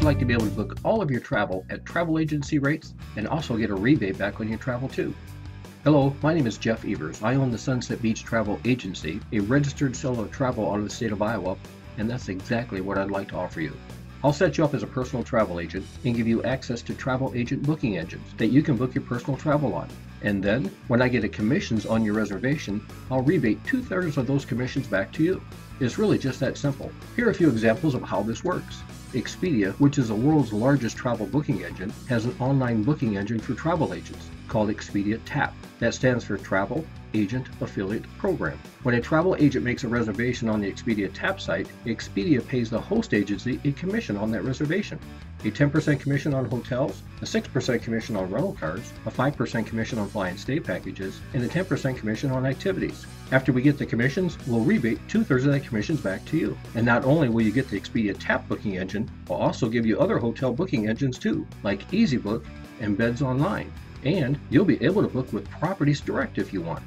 you like to be able to book all of your travel at travel agency rates and also get a rebate back on your travel too? Hello, my name is Jeff Evers. I own the Sunset Beach Travel Agency, a registered of travel out of the state of Iowa, and that's exactly what I'd like to offer you. I'll set you up as a personal travel agent and give you access to travel agent booking engines that you can book your personal travel on. And then, when I get a commissions on your reservation, I'll rebate two thirds of those commissions back to you. It's really just that simple. Here are a few examples of how this works. Expedia, which is the world's largest travel booking engine, has an online booking engine for travel agents called Expedia TAAP. That stands for Travel Agent Affiliate Program. When a travel agent makes a reservation on the Expedia TAAP site, Expedia pays the host agency a commission on that reservation. A 10% commission on hotels, a 6% commission on rental cars, a 5% commission on fly and stay packages, and a 10% commission on activities. After we get the commissions, we'll rebate two thirds of that commissions back to you. And not only will you get the Expedia TAAP booking engine, we'll also give you other hotel booking engines too, like EasyBook and Beds Online. And you'll be able to book with Properties Direct if you want.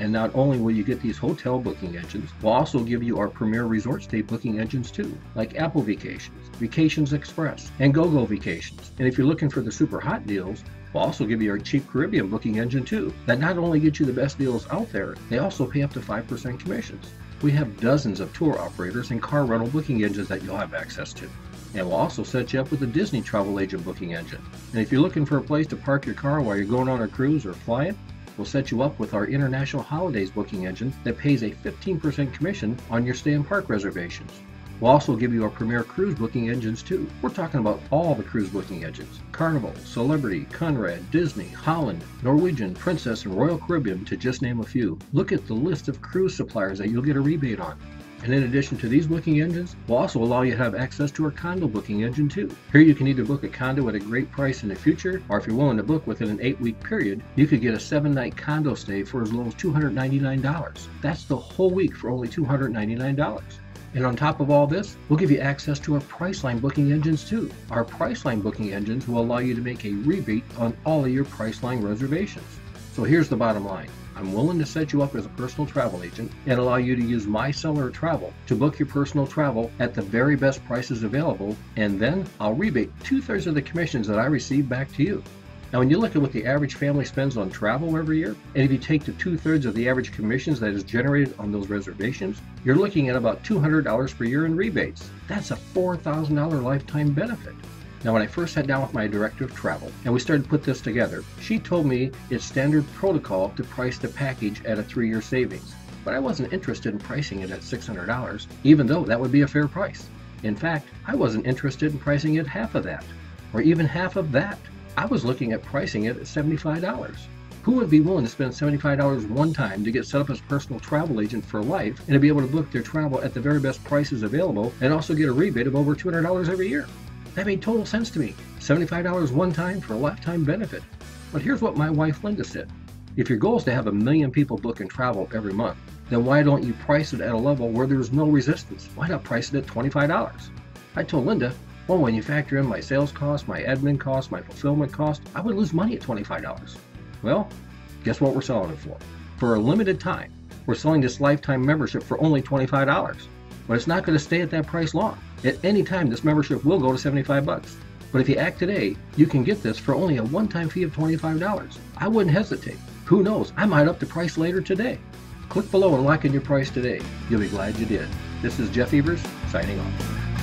And not only will you get these hotel booking engines, we'll also give you our premier resort stay booking engines too, like Apple Vacations, Vacations Express, and GoGo Vacations. And if you're looking for the super hot deals, we'll also give you our CheapCaribbean booking engine too, that not only gets you the best deals out there, they also pay up to 5% commissions. We have dozens of tour operators and car rental booking engines that you'll have access to. And we'll also set you up with a Disney travel agent booking engine. And if you're looking for a place to park your car while you're going on a cruise or flying, We'll set you up with our International Holidays booking engine that pays a 15% commission on your stay in park reservations. We'll also give you our premier cruise booking engines too. We're talking about all the cruise booking engines Carnival, Celebrity, Cunard, Disney, Holland, Norwegian, Princess, and Royal Caribbean, to just name a few. Look at the list of cruise suppliers that you'll get a rebate on. And in addition to these booking engines, we'll also allow you to have access to our condo booking engine too. Here you can either book a condo at a great price in the future, or if you're willing to book within an eight week period, you could get a seven night condo stay for as low as $299. That's the whole week for only $299. And on top of all this, we'll give you access to our Priceline booking engines too. Our Priceline booking engines will allow you to make a rebate on all of your Priceline reservations. So here's the bottom line. I'm willing to set you up as a personal travel agent and allow you to use my seller travel to book your personal travel at the very best prices available, and then I'll rebate two thirds of the commissions that I receive back to you. Now, when you look at what the average family spends on travel every year, and if you take the two thirds of the average commissions that is generated on those reservations, you're looking at about $200 per year in rebates. That's a $4,000 lifetime benefit. Now, when I first sat down with my director of travel and we started to put this together, she told me it's standard protocol to price the package at a three year savings. But I wasn't interested in pricing it at $600, even though that would be a fair price. In fact, I wasn't interested in pricing it half of that, or even half of that. I was looking at pricing it at $75. Who would be willing to spend $75 one time to get set up as a personal travel agent for life and to be able to book their travel at the very best prices available and also get a rebate of over $200 every year? That made total sense to me. $75 one time for a lifetime benefit. But here's what my wife Linda said. If your goal is to have a million people book and travel every month, then why don't you price it at a level where there's no resistance? Why not price it at $25? I told Linda, well, when you factor in my sales cost, my admin cost, my fulfillment cost, I would lose money at $25. Well, guess what we're selling it for? For a limited time, we're selling this lifetime membership for only $25. But it's not going to stay at that price long. At any time, this membership will go to 75 bucks. But if you act today, you can get this for only a one-time fee of $25. I wouldn't hesitate. Who knows? I might up the price later today. Click below and lock in your price today. You'll be glad you did. This is Jeff Evers, signing off.